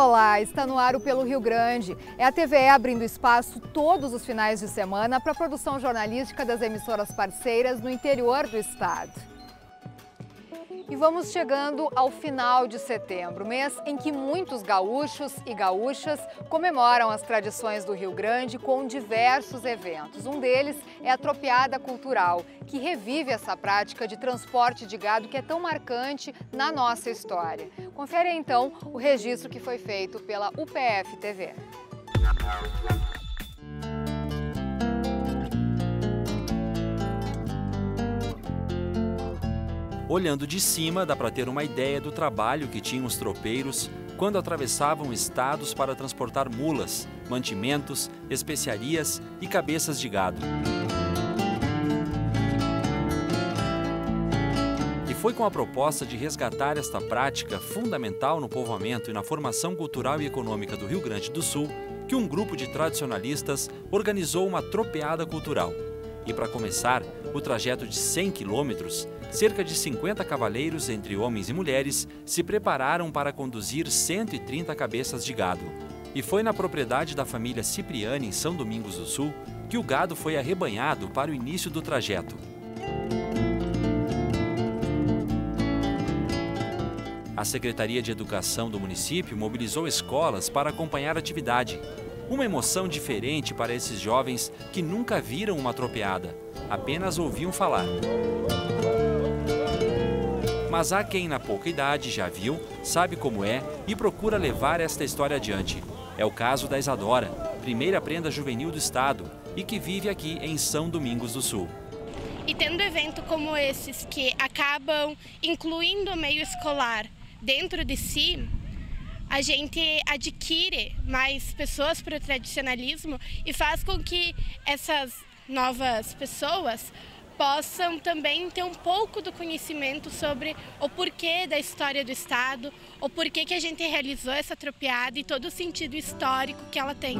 Olá, está no ar o Pelo Rio Grande. É a TVE abrindo espaço todos os finais de semana para a produção jornalística das emissoras parceiras no interior do estado. E vamos chegando ao final de setembro, mês em que muitos gaúchos e gaúchas comemoram as tradições do Rio Grande com diversos eventos. Um deles é a Tropiada Cultural, que revive essa prática de transporte de gado que é tão marcante na nossa história. Confere então o registro que foi feito pela UPF TV. Olhando de cima, dá para ter uma ideia do trabalho que tinham os tropeiros quando atravessavam estados para transportar mulas, mantimentos, especiarias e cabeças de gado. E foi com a proposta de resgatar esta prática fundamental no povoamento e na formação cultural e econômica do Rio Grande do Sul que um grupo de tradicionalistas organizou uma tropeada cultural. E para começar, o trajeto de 100 quilômetros cerca de 50 cavaleiros, entre homens e mulheres, se prepararam para conduzir 130 cabeças de gado. E foi na propriedade da família Cipriani, em São Domingos do Sul, que o gado foi arrebanhado para o início do trajeto. A Secretaria de Educação do município mobilizou escolas para acompanhar a atividade. Uma emoção diferente para esses jovens que nunca viram uma tropeada, apenas ouviam falar. Mas há quem na pouca idade já viu, sabe como é e procura levar esta história adiante. É o caso da Isadora, primeira prenda juvenil do estado e que vive aqui em São Domingos do Sul. E tendo evento como esses que acabam incluindo o meio escolar dentro de si, a gente adquire mais pessoas para o tradicionalismo e faz com que essas novas pessoas possam também ter um pouco do conhecimento sobre o porquê da história do Estado, o porquê que a gente realizou essa tropiada e todo o sentido histórico que ela tem.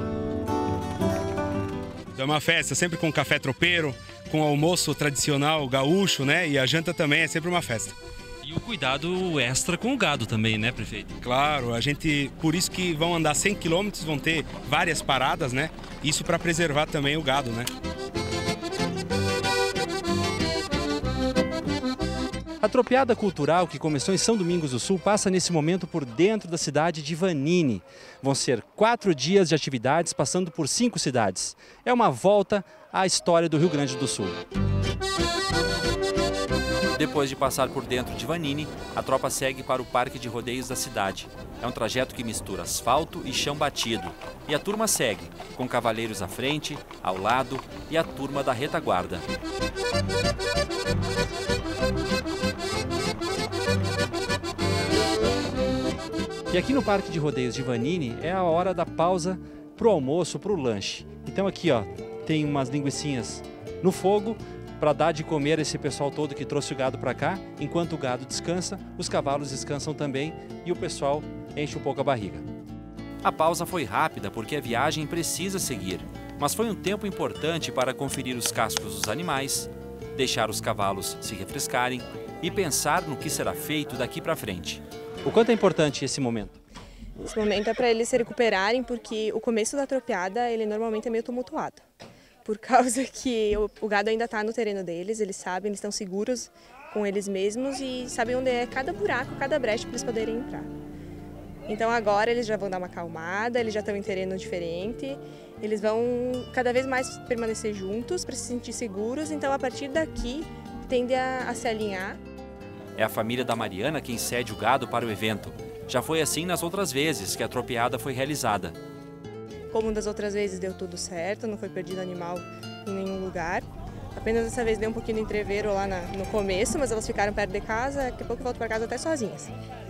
É uma festa, sempre com café tropeiro, com almoço tradicional gaúcho, né? E a janta também é sempre uma festa. E o cuidado extra com o gado também, né, prefeito? Claro, a gente, por isso que vão andar 100 quilômetros, vão ter várias paradas, né? Isso para preservar também o gado, né? Tropiada cultural que começou em São Domingos do Sul passa nesse momento por dentro da cidade de Vanini. Vão ser quatro dias de atividades passando por cinco cidades. É uma volta à história do Rio Grande do Sul. Depois de passar por dentro de Vanini, a tropa segue para o Parque de Rodeios da cidade. É um trajeto que mistura asfalto e chão batido. E a turma segue, com cavaleiros à frente, ao lado e a turma da retaguarda. E aqui no Parque de Rodeios de Vanini é a hora da pausa para o almoço, para o lanche. Então aqui ó, tem umas linguiçinhas no fogo para dar de comer esse pessoal todo que trouxe o gado para cá. Enquanto o gado descansa, os cavalos descansam também e o pessoal enche um pouco a barriga. A pausa foi rápida porque a viagem precisa seguir, mas foi um tempo importante para conferir os cascos dos animais, deixar os cavalos se refrescarem e pensar no que será feito daqui para frente. O quanto é importante esse momento? Esse momento é para eles se recuperarem, porque o começo da tropeada ele normalmente é meio tumultuado. Por causa que o, o gado ainda está no terreno deles, eles sabem, eles estão seguros com eles mesmos e sabem onde é cada buraco, cada brecha para eles poderem entrar. Então agora eles já vão dar uma acalmada, eles já estão em terreno diferente, eles vão cada vez mais permanecer juntos para se sentir seguros. Então a partir daqui tende a, a se alinhar é a família da Mariana quem cede o gado para o evento. Já foi assim nas outras vezes que a tropeada foi realizada. Como das outras vezes deu tudo certo, não foi perdido animal em nenhum lugar. Apenas dessa vez deu um pouquinho de entreveiro lá na, no começo, mas elas ficaram perto de casa, daqui a pouco volto para casa até sozinhas.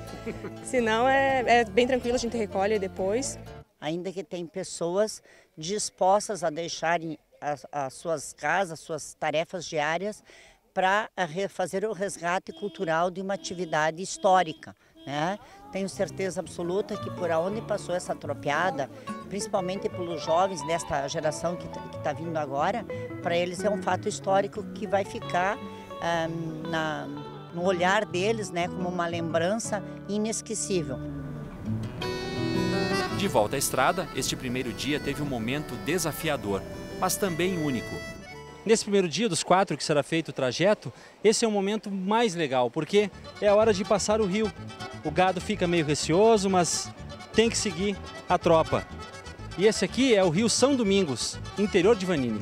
Se não, é, é bem tranquilo, a gente recolhe depois. Ainda que tem pessoas dispostas a deixarem as, as suas casas, suas tarefas diárias para fazer o resgate cultural de uma atividade histórica. Né? Tenho certeza absoluta que por onde passou essa tropiada, principalmente pelos jovens desta geração que está tá vindo agora, para eles é um fato histórico que vai ficar um, na, no olhar deles né, como uma lembrança inesquecível. De volta à estrada, este primeiro dia teve um momento desafiador, mas também único. Nesse primeiro dia dos quatro que será feito o trajeto, esse é o momento mais legal, porque é a hora de passar o rio. O gado fica meio receoso, mas tem que seguir a tropa. E esse aqui é o rio São Domingos, interior de Vanini.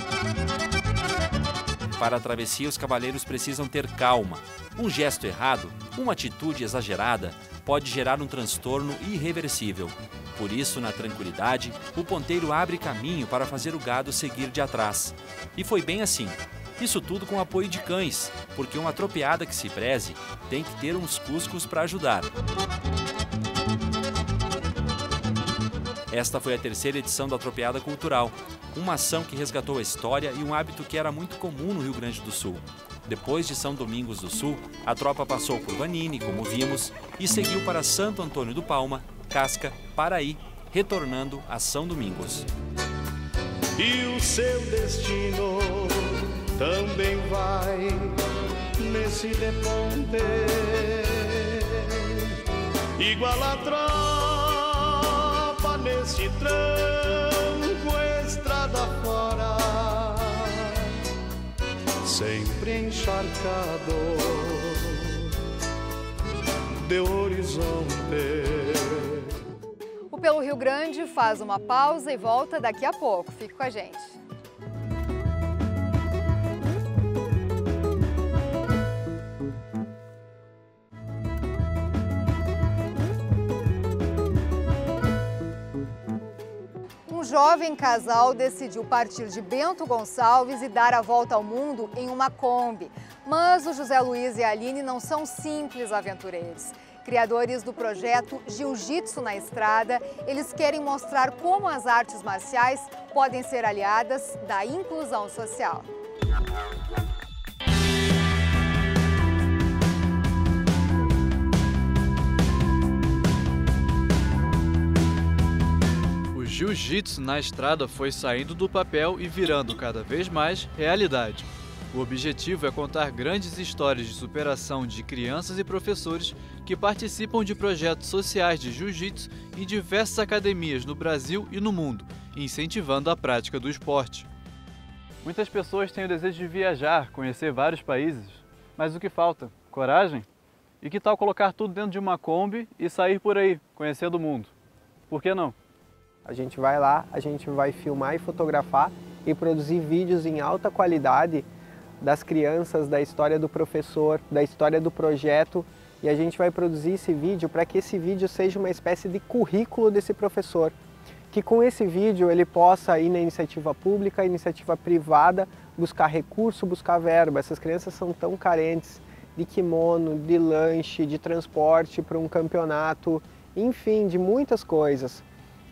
Para a travessia, os cavaleiros precisam ter calma. Um gesto errado, uma atitude exagerada, pode gerar um transtorno irreversível. Por isso, na tranquilidade, o ponteiro abre caminho para fazer o gado seguir de atrás. E foi bem assim. Isso tudo com apoio de cães, porque uma tropeada que se preze tem que ter uns cuscos para ajudar. Esta foi a terceira edição da Tropeada Cultural, uma ação que resgatou a história e um hábito que era muito comum no Rio Grande do Sul. Depois de São Domingos do Sul, a tropa passou por Vanini, como vimos, e seguiu para Santo Antônio do Palma, Casca, Paraí, retornando a São Domingos. E o seu destino também vai nesse deponte, igual a tropa nesse tranco, estrada fora, sempre encharcado de horizonte. Pelo Rio Grande faz uma pausa e volta daqui a pouco. Fique com a gente. Um jovem casal decidiu partir de Bento Gonçalves e dar a volta ao mundo em uma Kombi. Mas o José Luiz e a Aline não são simples aventureiros. Criadores do projeto Jiu-Jitsu na Estrada, eles querem mostrar como as artes marciais podem ser aliadas da inclusão social. O jiu-jitsu na estrada foi saindo do papel e virando cada vez mais realidade. O objetivo é contar grandes histórias de superação de crianças e professores que participam de projetos sociais de jiu-jitsu em diversas academias no Brasil e no mundo, incentivando a prática do esporte. Muitas pessoas têm o desejo de viajar, conhecer vários países, mas o que falta? Coragem? E que tal colocar tudo dentro de uma Kombi e sair por aí, conhecendo o mundo? Por que não? A gente vai lá, a gente vai filmar e fotografar e produzir vídeos em alta qualidade das crianças, da história do professor, da história do projeto e a gente vai produzir esse vídeo para que esse vídeo seja uma espécie de currículo desse professor, que com esse vídeo ele possa ir na iniciativa pública, iniciativa privada, buscar recurso, buscar verba. Essas crianças são tão carentes de kimono, de lanche, de transporte para um campeonato, enfim, de muitas coisas.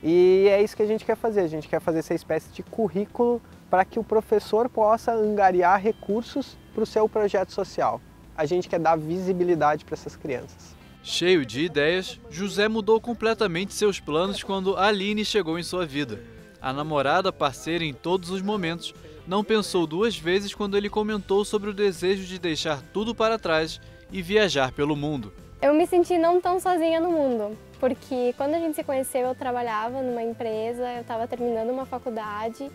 E é isso que a gente quer fazer, a gente quer fazer essa espécie de currículo para que o professor possa angariar recursos para o seu projeto social. A gente quer dar visibilidade para essas crianças. Cheio de ideias, José mudou completamente seus planos quando Aline chegou em sua vida. A namorada, parceira em todos os momentos, não pensou duas vezes quando ele comentou sobre o desejo de deixar tudo para trás e viajar pelo mundo. Eu me senti não tão sozinha no mundo, porque quando a gente se conheceu eu trabalhava numa empresa, eu estava terminando uma faculdade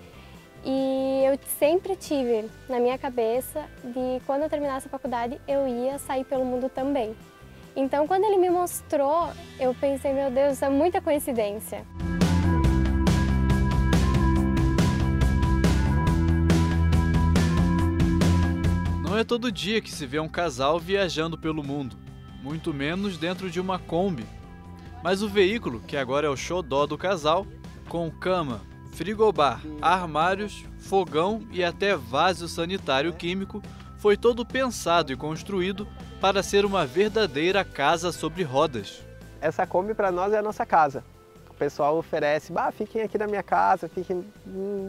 e eu sempre tive na minha cabeça de quando eu terminasse a faculdade eu ia sair pelo mundo também. Então quando ele me mostrou, eu pensei, meu Deus, é muita coincidência. Não é todo dia que se vê um casal viajando pelo mundo, muito menos dentro de uma Kombi. Mas o veículo, que agora é o xodó do casal, com cama, frigobar, armários, fogão e até vaso sanitário químico, foi todo pensado e construído para ser uma verdadeira casa sobre rodas. Essa Kombi para nós é a nossa casa. O pessoal oferece, bah, fiquem aqui na minha casa, fiquem,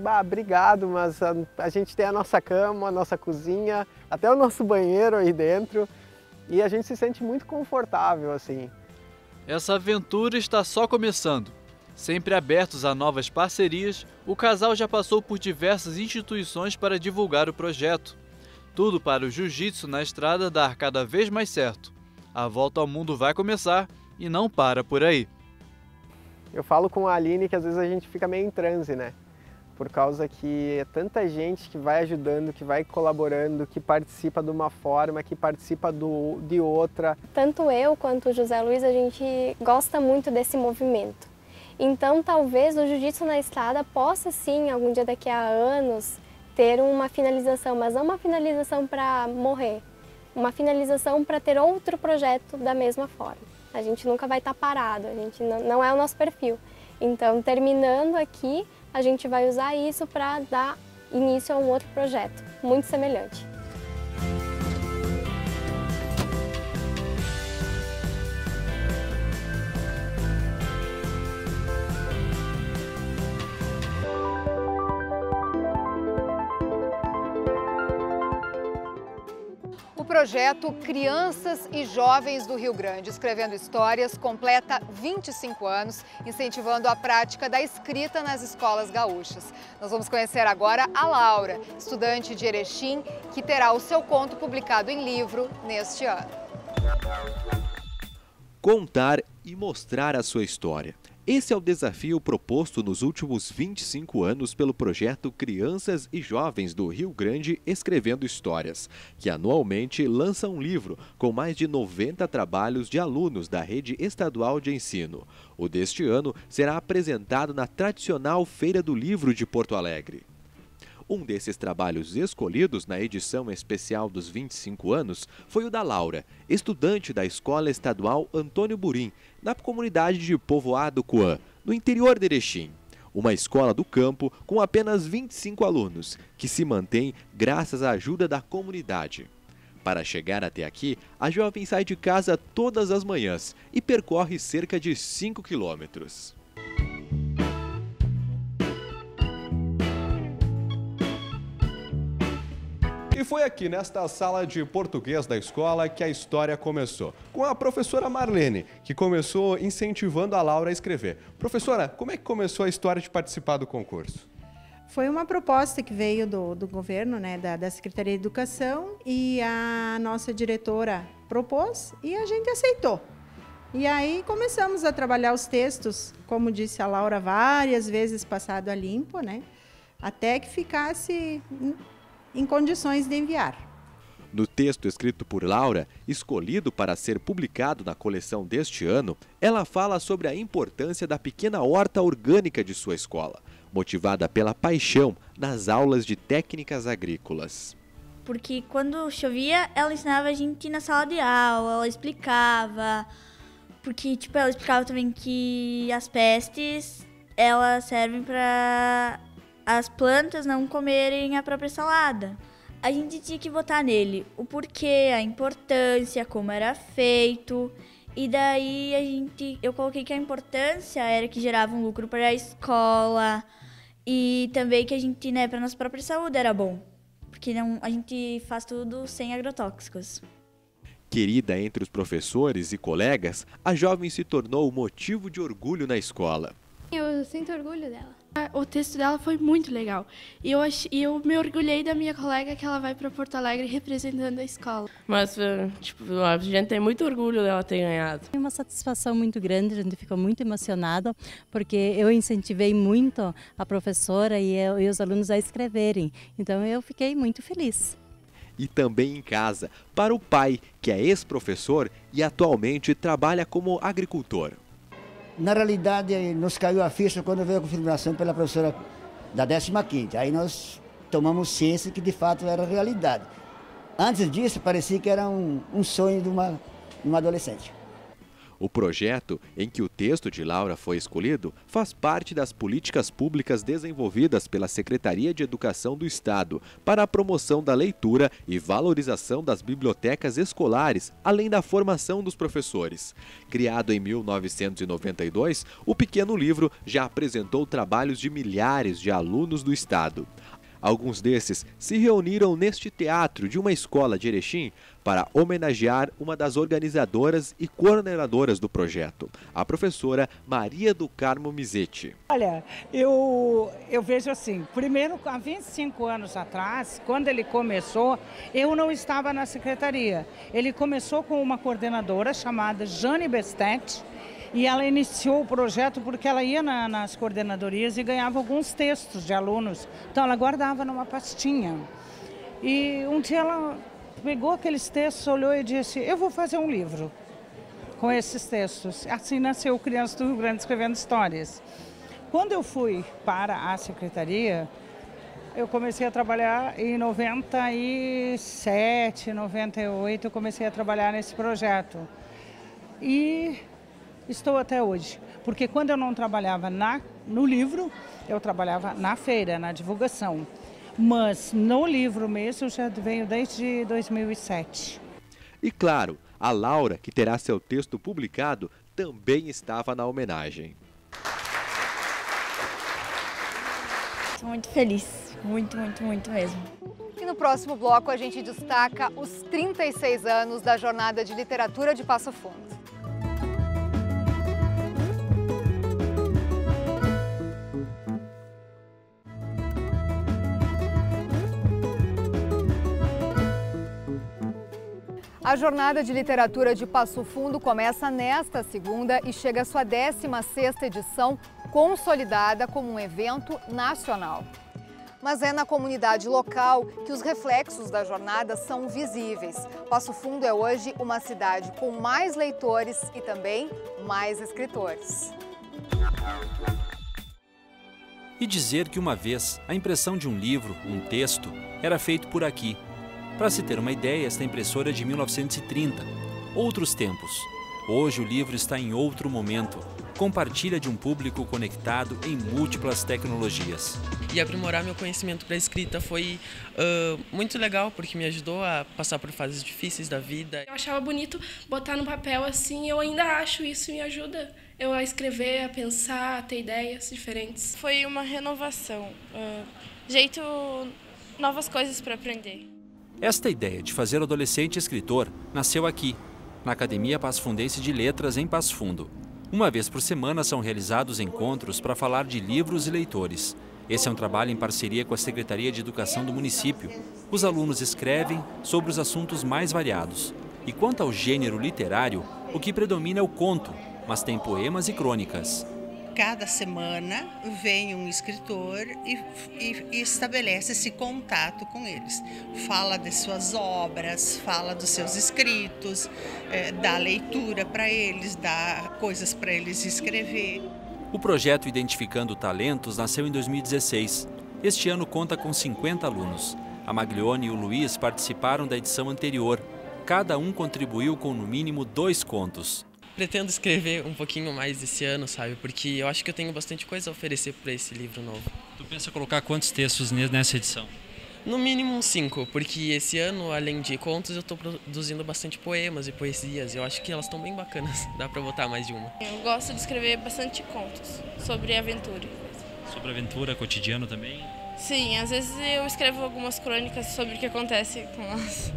bah, obrigado, mas a, a gente tem a nossa cama, a nossa cozinha, até o nosso banheiro aí dentro e a gente se sente muito confortável assim. Essa aventura está só começando. Sempre abertos a novas parcerias, o casal já passou por diversas instituições para divulgar o projeto. Tudo para o jiu-jitsu na estrada dar cada vez mais certo. A volta ao mundo vai começar e não para por aí. Eu falo com a Aline que às vezes a gente fica meio em transe, né? Por causa que é tanta gente que vai ajudando, que vai colaborando, que participa de uma forma, que participa do, de outra. Tanto eu quanto o José Luiz, a gente gosta muito desse movimento. Então, talvez o jiu-jitsu na estrada possa sim, algum dia daqui a anos, ter uma finalização, mas não uma finalização para morrer, uma finalização para ter outro projeto da mesma forma. A gente nunca vai estar tá parado, a gente não, não é o nosso perfil. Então, terminando aqui, a gente vai usar isso para dar início a um outro projeto muito semelhante. Projeto Crianças e Jovens do Rio Grande, escrevendo histórias, completa 25 anos, incentivando a prática da escrita nas escolas gaúchas. Nós vamos conhecer agora a Laura, estudante de Erechim, que terá o seu conto publicado em livro neste ano. Contar e mostrar a sua história. Esse é o desafio proposto nos últimos 25 anos pelo projeto Crianças e Jovens do Rio Grande Escrevendo Histórias, que anualmente lança um livro com mais de 90 trabalhos de alunos da rede estadual de ensino. O deste ano será apresentado na tradicional Feira do Livro de Porto Alegre. Um desses trabalhos escolhidos na edição especial dos 25 anos foi o da Laura, estudante da Escola Estadual Antônio Burim, na comunidade de Povoado Coan, no interior de Erechim. Uma escola do campo com apenas 25 alunos, que se mantém graças à ajuda da comunidade. Para chegar até aqui, a jovem sai de casa todas as manhãs e percorre cerca de 5 quilômetros. E foi aqui, nesta sala de português da escola, que a história começou. Com a professora Marlene, que começou incentivando a Laura a escrever. Professora, como é que começou a história de participar do concurso? Foi uma proposta que veio do, do governo, né, da, da Secretaria de Educação, e a nossa diretora propôs e a gente aceitou. E aí começamos a trabalhar os textos, como disse a Laura, várias vezes passado a limpo, né? Até que ficasse em condições de enviar. No texto escrito por Laura, escolhido para ser publicado na coleção deste ano, ela fala sobre a importância da pequena horta orgânica de sua escola, motivada pela paixão nas aulas de técnicas agrícolas. Porque quando chovia, ela ensinava a gente na sala de aula, ela explicava. Porque, tipo, ela explicava também que as pestes, elas servem para as plantas não comerem a própria salada. A gente tinha que votar nele o porquê, a importância, como era feito. E daí a gente, eu coloquei que a importância era que gerava um lucro para a escola e também que a gente, né, para nossa própria saúde era bom, porque não, a gente faz tudo sem agrotóxicos. Querida entre os professores e colegas, a jovem se tornou motivo de orgulho na escola. Eu sinto orgulho dela. O texto dela foi muito legal. E eu, ach... e eu me orgulhei da minha colega que ela vai para Porto Alegre representando a escola. Mas, eh, tipo, a gente tem muito orgulho dela ter ganhado. É uma satisfação muito grande, a gente ficou muito emocionada, porque eu incentivei muito a professora e, eu, e os alunos a escreverem. Então eu fiquei muito feliz e também em casa, para o pai, que é ex-professor e atualmente trabalha como agricultor. Na realidade, nos caiu a ficha quando veio a confirmação pela professora da 15ª. Aí nós tomamos ciência que de fato era realidade. Antes disso, parecia que era um, um sonho de uma, de uma adolescente. O projeto, em que o texto de Laura foi escolhido, faz parte das políticas públicas desenvolvidas pela Secretaria de Educação do Estado para a promoção da leitura e valorização das bibliotecas escolares, além da formação dos professores. Criado em 1992, o pequeno livro já apresentou trabalhos de milhares de alunos do Estado. Alguns desses se reuniram neste teatro de uma escola de Erechim para homenagear uma das organizadoras e coordenadoras do projeto, a professora Maria do Carmo Mizetti. Olha, eu, eu vejo assim, primeiro, há 25 anos atrás, quando ele começou, eu não estava na secretaria. Ele começou com uma coordenadora chamada Jane Bestet, E ela iniciou o projeto porque ela ia na, nas coordenadorias e ganhava alguns textos de alunos. Então ela guardava numa pastinha. E um dia ela pegou aqueles textos, olhou e disse: Eu vou fazer um livro com esses textos. Assim nasceu Criança do Rio Grande Escrevendo Histórias. Quando eu fui para a secretaria, eu comecei a trabalhar em 97, 98, eu comecei a trabalhar nesse projeto. E estou até hoje. Porque quando eu não trabalhava na, no livro, eu trabalhava na feira, na divulgação. Mas no livro mesmo já venho desde 2007. E claro, a Laura, que terá seu texto publicado, também estava na homenagem. Estou muito feliz, muito, muito, muito mesmo. E no próximo bloco a gente destaca os 36 anos da Jornada de Literatura de Passo Fundo. A Jornada de Literatura de Passo Fundo começa nesta segunda e chega à sua 16ª edição, consolidada como um evento nacional. Mas é na comunidade local que os reflexos da jornada são visíveis. Passo Fundo é hoje uma cidade com mais leitores e também mais escritores. E dizer que uma vez a impressão de um livro, um texto, era feito por aqui, para se ter uma ideia, esta impressora é de 1930. Outros tempos. Hoje o livro está em outro momento. Compartilha de um público conectado em múltiplas tecnologias. E aprimorar meu conhecimento para a escrita foi uh, muito legal, porque me ajudou a passar por fases difíceis da vida. Eu achava bonito botar no papel assim, eu ainda acho isso me ajuda eu a escrever, a pensar, a ter ideias diferentes. Foi uma renovação, uh, jeito, novas coisas para aprender. Esta ideia de fazer o adolescente escritor nasceu aqui, na Academia Pasfundense de Letras, em Passo Fundo. Uma vez por semana são realizados encontros para falar de livros e leitores. Esse é um trabalho em parceria com a Secretaria de Educação do município. Os alunos escrevem sobre os assuntos mais variados. E quanto ao gênero literário, o que predomina é o conto, mas tem poemas e crônicas cada semana vem um escritor e, e, e, estabelece esse contato com eles. Fala de suas obras, fala dos seus escritos, é, dá leitura para eles, dá coisas para eles escrever. O projeto Identificando Talentos nasceu em 2016. Este ano conta com 50 alunos. A Maglione e o Luiz participaram da edição anterior. Cada um contribuiu com no mínimo dois contos pretendo escrever um pouquinho mais esse ano, sabe? Porque eu acho que eu tenho bastante coisa a oferecer para esse livro novo. Tu pensa colocar quantos textos nessa edição? No mínimo uns cinco, porque esse ano, além de contos, eu estou produzindo bastante poemas e poesias. Eu acho que elas estão bem bacanas, dá para botar mais de uma. Eu gosto de escrever bastante contos sobre aventura. Sobre aventura, cotidiano também? Sim, às vezes eu escrevo algumas crônicas sobre o que acontece com nós.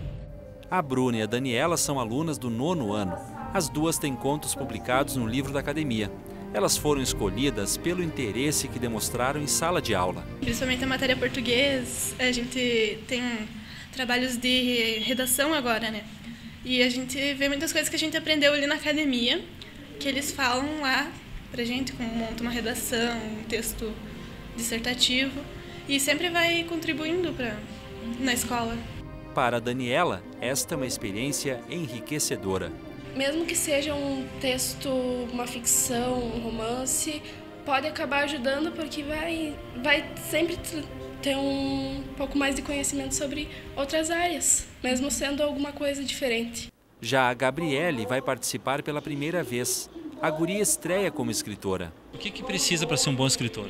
A Bruna e a Daniela são alunas do nono ano. As duas têm contos publicados no livro da academia. Elas foram escolhidas pelo interesse que demonstraram em sala de aula. Principalmente a matéria português, a gente tem trabalhos de redação agora, né? E a gente vê muitas coisas que a gente aprendeu ali na academia, que eles falam lá pra gente, como monta uma redação, um texto dissertativo, e sempre vai contribuindo para na escola. Para a Daniela, esta é uma experiência enriquecedora mesmo que seja um texto, uma ficção, um romance, pode acabar ajudando porque vai, vai sempre ter um pouco mais de conhecimento sobre outras áreas, mesmo sendo alguma coisa diferente. Já a Gabriele vai participar pela primeira vez. A guria estreia como escritora. O que, que precisa para ser um bom escritor?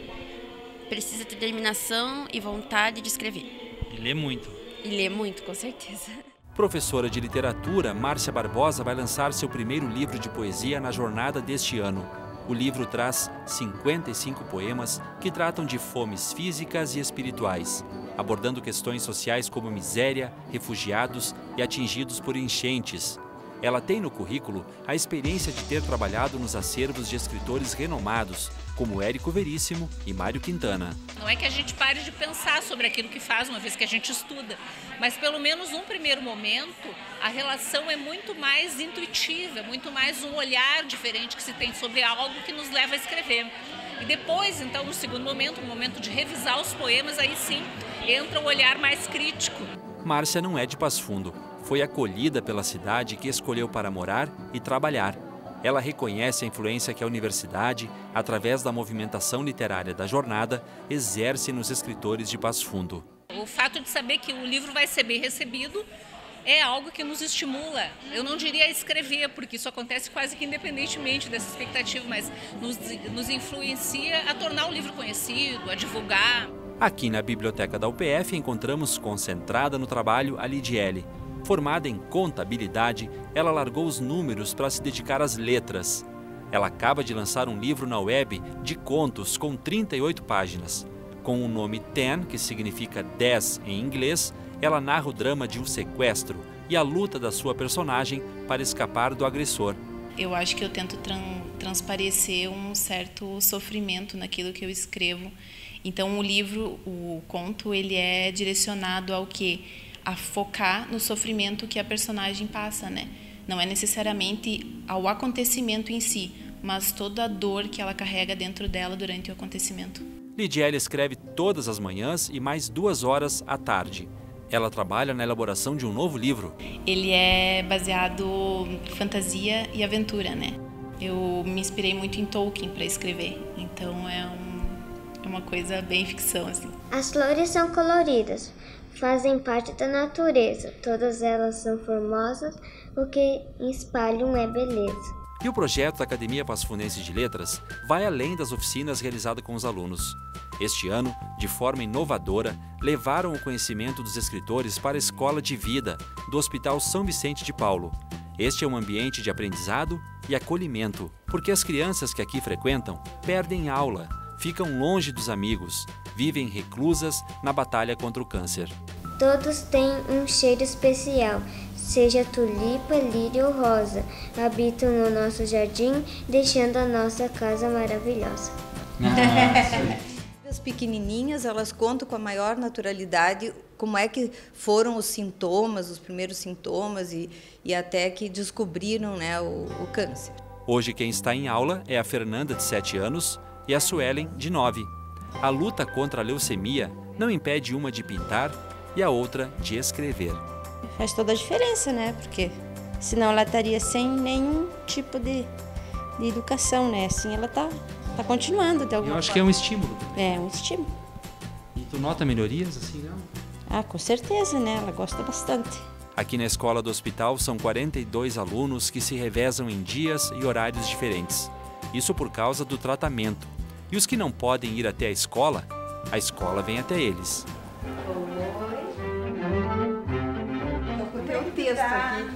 Precisa ter determinação e vontade de escrever. E ler muito. E ler muito, com certeza. Professora de literatura, Márcia Barbosa vai lançar seu primeiro livro de poesia na jornada deste ano. O livro traz 55 poemas que tratam de fomes físicas e espirituais, abordando questões sociais como miséria, refugiados e atingidos por enchentes. Ela tem no currículo a experiência de ter trabalhado nos acervos de escritores renomados, como Érico Veríssimo e Mário Quintana. Não é que a gente pare de pensar sobre aquilo que faz, uma vez que a gente estuda, mas pelo menos num primeiro momento, a relação é muito mais intuitiva, é muito mais um olhar diferente que se tem sobre algo que nos leva a escrever. E depois, então, no segundo momento, no momento de revisar os poemas, aí sim entra o olhar mais crítico. Márcia não é de Passo Fundo. Foi acolhida pela cidade que escolheu para morar e trabalhar. Ela reconhece a influência que a universidade, através da movimentação literária da jornada, exerce nos escritores de Passo Fundo. O fato de saber que o livro vai ser bem recebido é algo que nos estimula. Eu não diria escrever, porque isso acontece quase que independentemente dessa expectativa, mas nos, nos influencia a tornar o livro conhecido, a divulgar. Aqui na biblioteca da UPF encontramos concentrada no trabalho a Lidiele. Formada em contabilidade, ela largou os números para se dedicar às letras. Ela acaba de lançar um livro na web de contos com 38 páginas. Com o nome Ten, que significa 10 em inglês, ela narra o drama de um sequestro e a luta da sua personagem para escapar do agressor. Eu acho que eu tento tran transparecer um certo sofrimento naquilo que eu escrevo. Então o livro, o conto, ele é direcionado ao que a focar no sofrimento que a personagem passa, né? Não é necessariamente ao acontecimento em si, mas toda a dor que ela carrega dentro dela durante o acontecimento. Lidiele escreve todas as manhãs e mais duas horas à tarde. Ela trabalha na elaboração de um novo livro. Ele é baseado em fantasia e aventura, né? Eu me inspirei muito em Tolkien para escrever, então é, um, é uma coisa bem ficção assim. As flores são coloridas, fazem parte da natureza. Todas elas são formosas, o que espalham é beleza. E o projeto da Academia Pasfunense de Letras vai além das oficinas realizadas com os alunos. Este ano, de forma inovadora, levaram o conhecimento dos escritores para a Escola de Vida do Hospital São Vicente de Paulo. Este é um ambiente de aprendizado e acolhimento, porque as crianças que aqui frequentam perdem aula, ficam longe dos amigos, vivem reclusas na batalha contra o câncer. Todos têm um cheiro especial, seja tulipa, lírio ou rosa, habitam no nosso jardim, deixando a nossa casa maravilhosa. As pequenininhas, elas contam com a maior naturalidade como é que foram os sintomas, os primeiros sintomas e, e até que descobriram né, o, o câncer. Hoje quem está em aula é a Fernanda, de 7 anos, e a Suelen, de 9. A luta contra a leucemia não impede uma de pintar e a outra de escrever. Faz toda a diferença, né? Porque senão ela estaria sem nenhum tipo de, de educação, né? Assim ela tá, tá continuando. De Eu acho forma. que é um estímulo. É, um estímulo. E tu nota melhorias assim, não? Ah, com certeza, né? Ela gosta bastante. Aqui na escola do hospital são 42 alunos que se revezam em dias e horários diferentes. Isso por causa do tratamento. E os que não podem ir até a escola, a escola vem até eles. Tem um texto aqui.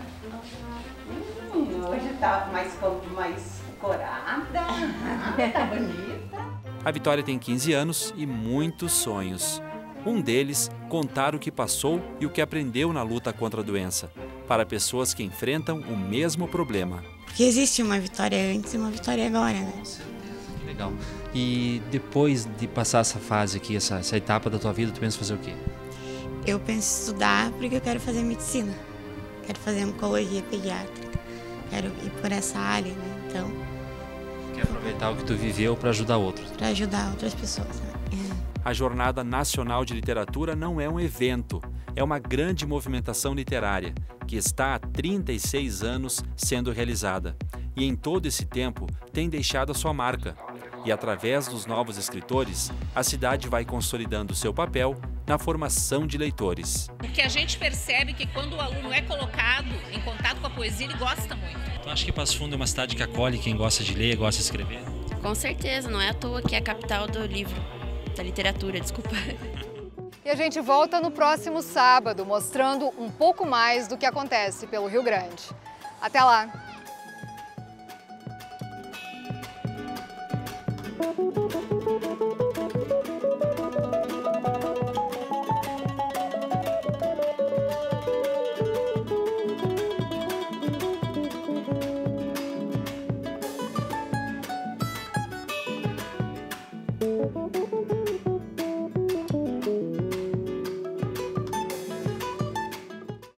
Hum, hoje tá mais, mais corada, tá bonita. A Vitória tem 15 anos e muitos sonhos. Um deles, contar o que passou e o que aprendeu na luta contra a doença, para pessoas que enfrentam o mesmo problema. Porque existe uma vitória antes e uma vitória agora, né? Legal. E depois de passar essa fase aqui, essa, essa etapa da tua vida, tu pensa fazer o quê? Eu penso estudar porque eu quero fazer medicina. Quero fazer oncologia pediátrica. Quero ir por essa área, né? Então. Quer aproveitar o que tu viveu para ajudar outros. Para ajudar outras pessoas. Né? A Jornada Nacional de Literatura não é um evento, é uma grande movimentação literária que está há 36 anos sendo realizada. E em todo esse tempo tem deixado a sua marca. E através dos novos escritores, a cidade vai consolidando seu papel na formação de leitores. O que a gente percebe que quando o aluno é colocado em contato com a poesia, ele gosta muito. Tu acha que Passo Fundo é uma cidade que acolhe quem gosta de ler, gosta de escrever? Com certeza, não é à toa que é a capital do livro da literatura, desculpa. E a gente volta no próximo sábado, mostrando um pouco mais do que acontece pelo Rio Grande. Até lá!